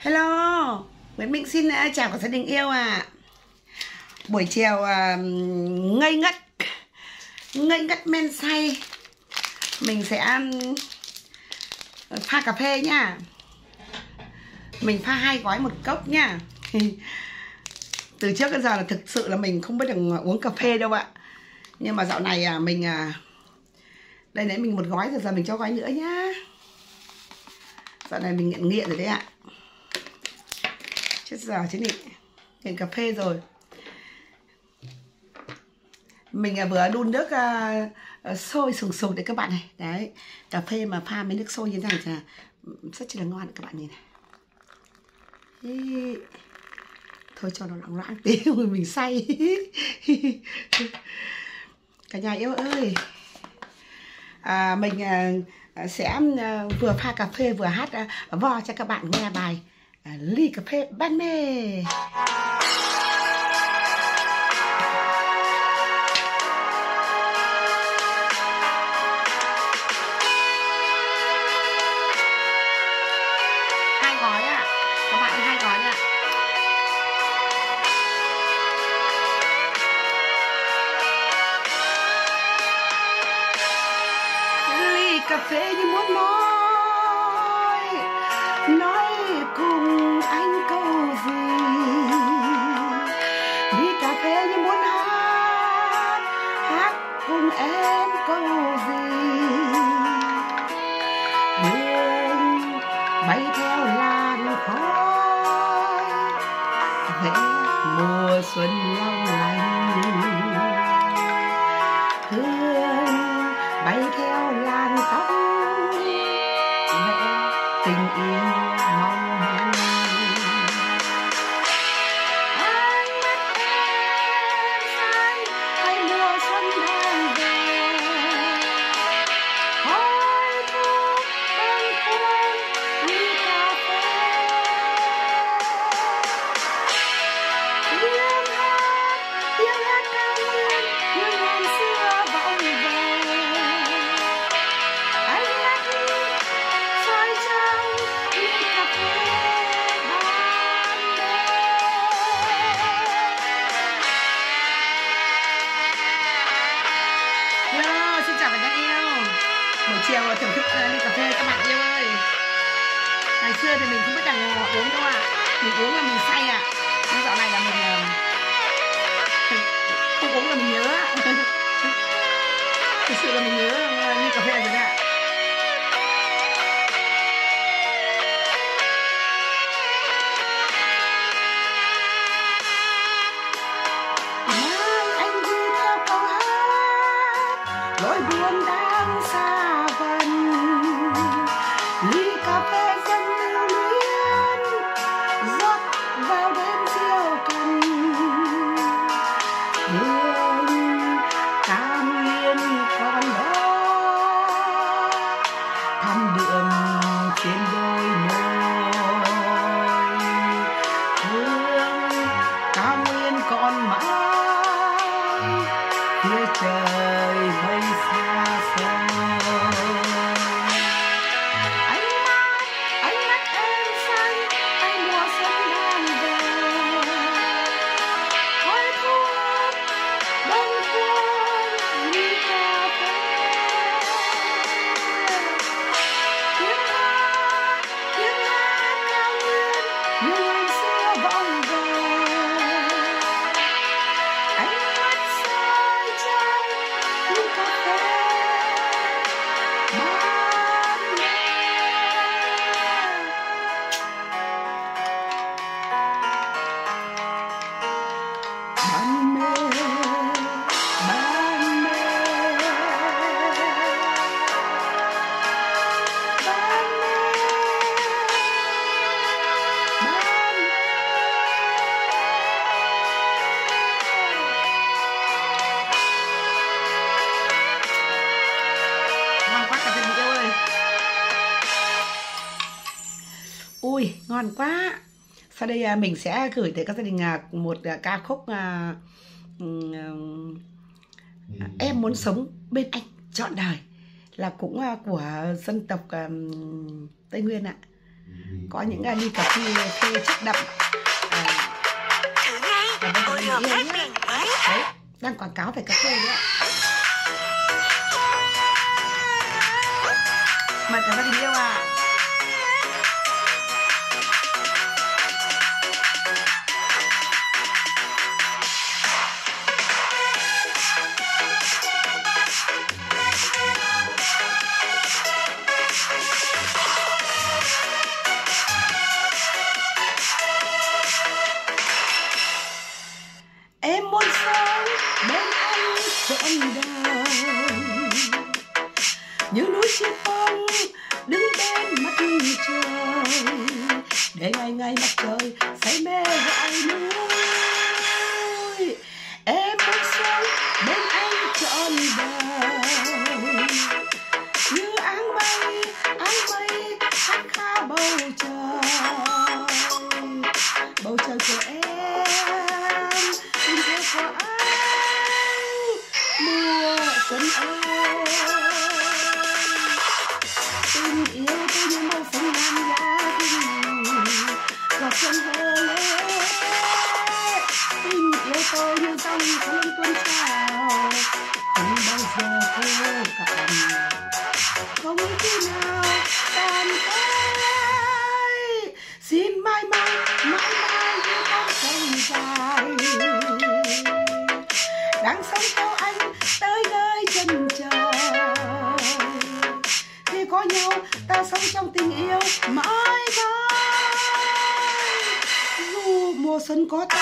Hello, Nguyễn Minh xin à, chào cả gia đình yêu à Buổi chiều uh, ngây ngất Ngây ngất men say. Mình sẽ um, pha cà phê nha. Mình pha hai gói một cốc nha. Từ trước đến giờ là thực sự là mình không biết được uống cà phê đâu ạ. Nhưng mà dạo này à, mình à, Đây nãy mình một gói rồi giờ mình cho gói nữa nhá. Dạo này mình nghiện nghiện rồi đấy ạ chết già chứ nhỉ nghiện cà phê rồi. Mình à, vừa đun nước uh, sôi sùng sùng đấy các bạn này. Đấy cà phê mà pha mấy nước sôi như thế này là rất là ngon các bạn nhìn này. Ý. thôi cho nó loãng loãng tí rồi mình say cả nhà yêu ơi. À, mình uh, sẽ uh, vừa pha cà phê vừa hát uh, vo cho các bạn nghe bài ly cà phê ban mê. Cà phê như muốn nói mùa xuân xưa thì mình không biết rằng ngọt uống đâu ạ. Mình uống là mình say ạ. Nhưng dạo này là mình ờ, Không uống là mình nhớ Thực sự là mình nhớ ờ, cà phê rồi đấy ạ. Ngon quá. Sau đây à, mình sẽ gửi tới các gia đình à, một à, ca khúc à, ừm, à, em muốn sống bên anh trọn đời là cũng của dân tộc Tây Nguyên ạ. Có những ly cà phê phê chất đậm. À, đấy đang quảng cáo về cà phê nữa. Mời cả gia đình yêu à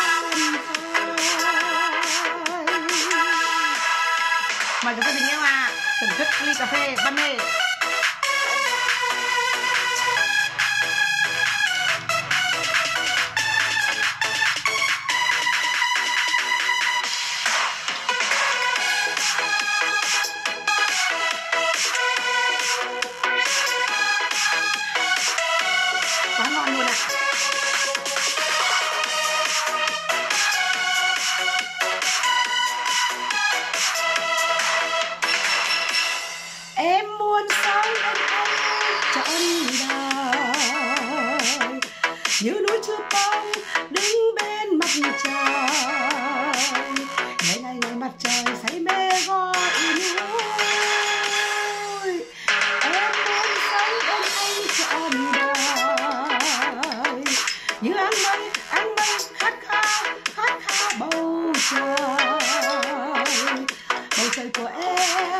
xuân có tan phai mời các gia đình yêu à thưởng thức ly cà phê ban mê quá anh đời như áng mây áng mây khát khao khát khao bầu trời. Bầu trời của em.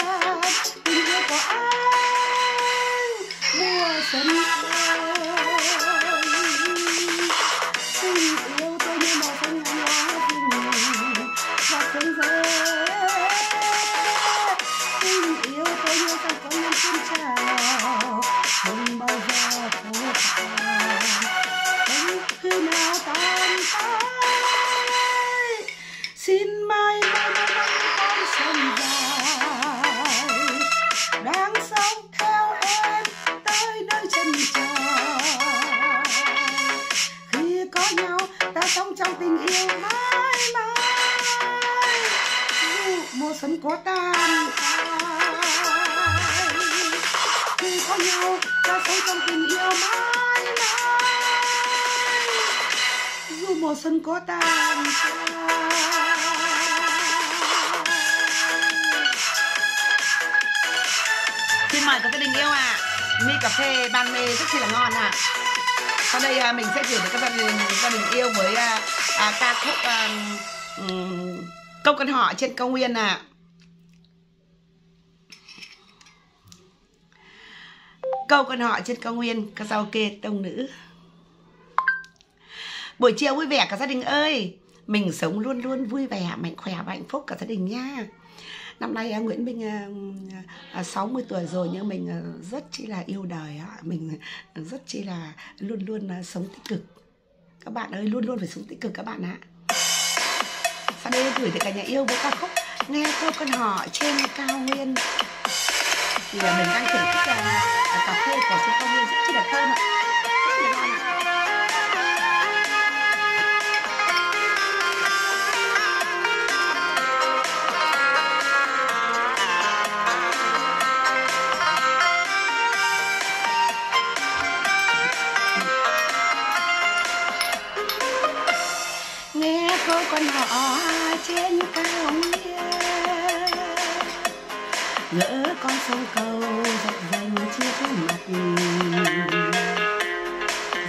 Sống có tan khi có nhau ta sống trong tình yêu mãi mãi. Dù mùa xuân có tan xin mời các gia đình yêu à mi cà phê ban mê rất là ngon à sau đây à, mình sẽ gửi đến các gia đình gia đình yêu với à, à, ca khúc à, um, câu căn họ trên cao nguyên à câu con họ trên cao nguyên karaoke tông nữ. Buổi chiều vui vẻ cả gia đình ơi. Mình sống luôn luôn vui vẻ, mạnh khỏe và hạnh phúc cả gia đình nha. Năm nay à, Nguyễn Minh à, à, 60 tuổi rồi nhưng mình rất chi là yêu đời mình rất chi là luôn luôn sống tích cực. Các bạn ơi, luôn luôn phải sống tích cực các bạn ạ. Sau đây gửi tới cả nhà yêu với ca khúc nghe câu con họ trên cao nguyên thì mình đang thưởng thức ờ, cà phê của chú công rất chi là thơm ạ. Nghe cô con họ trên cao lỡ con sông cầu dập dành có mặt.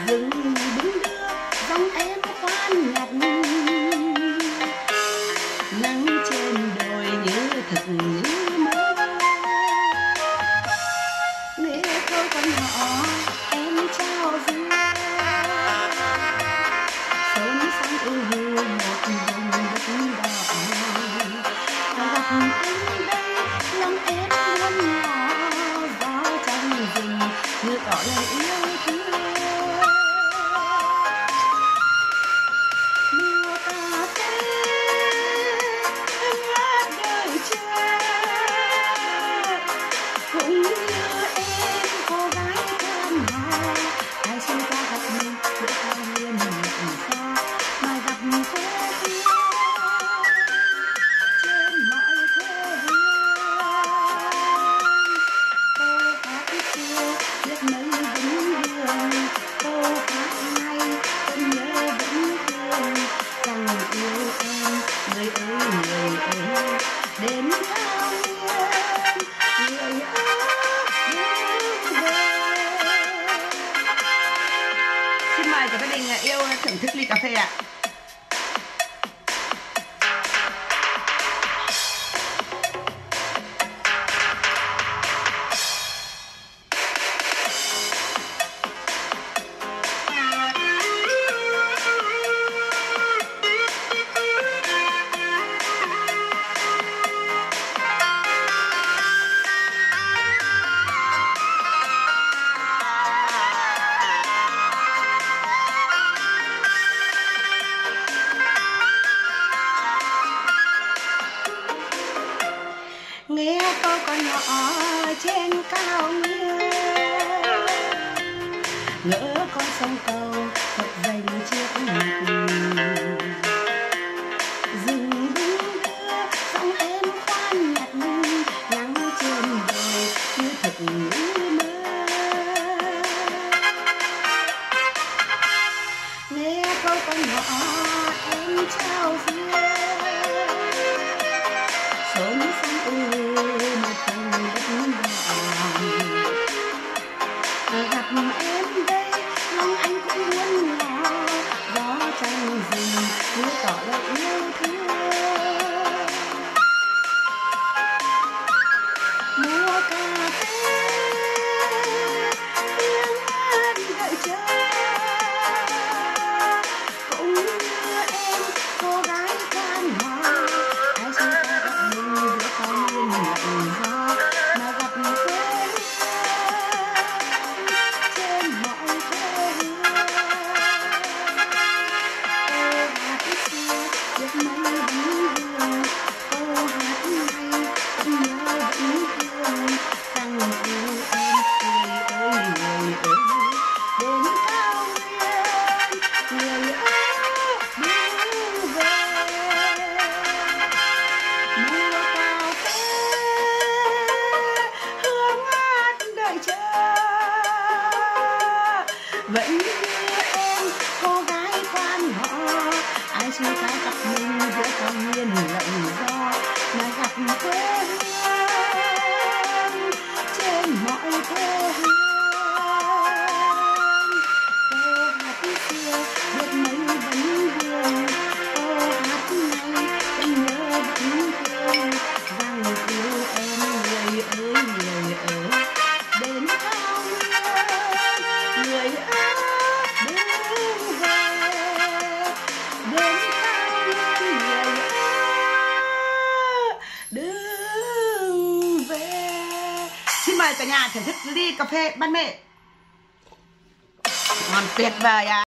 Rừng đứng đưa dòng em khoan nhạt nắng trên đồi như thật như mơ. Nghe câu con họ đến thăm người xin mời cả gia đình à, thưởng thức ly cà phê ạ à. Ờ, gặp em ลีกาแฟบ้านแม่มันเป็ดเบอะ